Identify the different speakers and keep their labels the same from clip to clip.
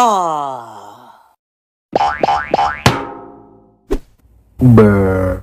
Speaker 1: Ah.
Speaker 2: Brr.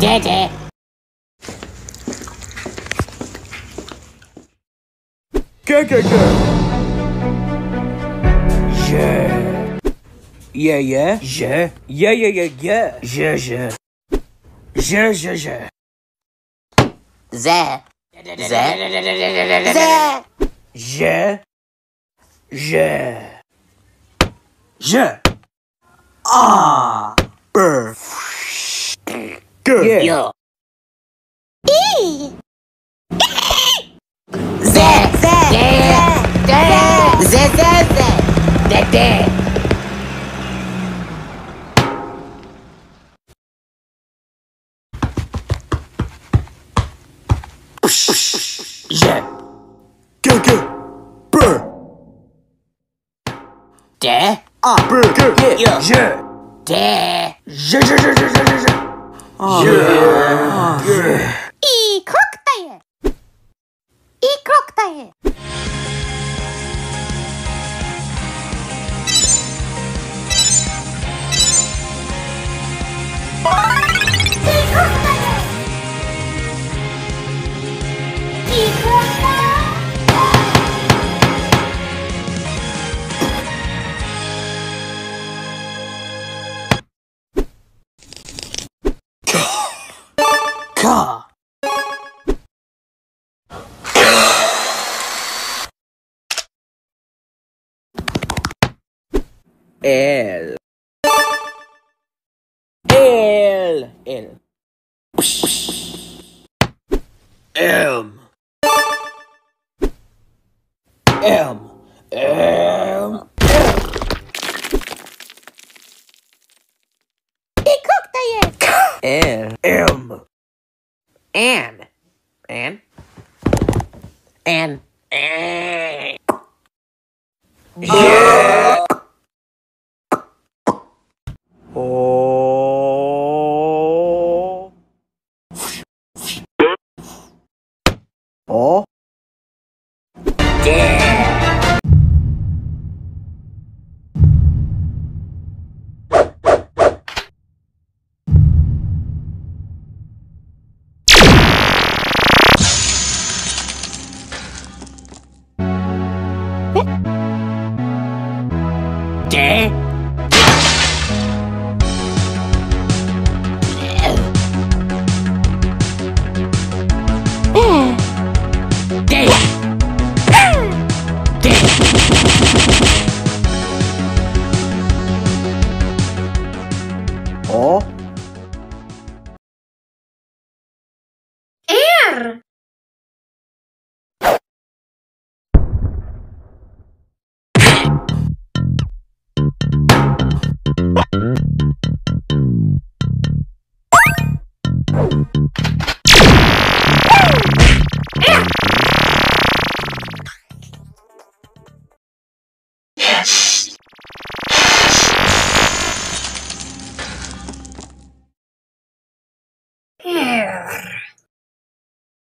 Speaker 1: Yeah. Dada.
Speaker 2: Kicker.
Speaker 1: Yeah. Yeah, yeah.
Speaker 2: Yeah.
Speaker 1: Yeah, yeah, yeah, yeah.
Speaker 2: Yeah. Yeah.
Speaker 1: Yeah, yeah, yeah.
Speaker 3: Zé. Zé.
Speaker 1: Zé. Yeah. Yeah. Yeah. Ah.
Speaker 2: Brr. Good.
Speaker 1: Yeah.
Speaker 3: Yo. Zé. Zé. Zé. Zé. Zé. Zé. Dedé.
Speaker 1: Yeah.
Speaker 2: Kicker. Brr.
Speaker 3: Dé.
Speaker 2: Brr. Good.
Speaker 1: Yeah. Yeah.
Speaker 3: Dé.
Speaker 1: Yeah, yeah, yeah, yeah, yeah, yeah. Oh, yeah.
Speaker 3: 이
Speaker 1: L. L. L. M. M. M.
Speaker 3: Bir kok dayı.
Speaker 1: L. M. M. M. M. M. M. Oh.
Speaker 3: mar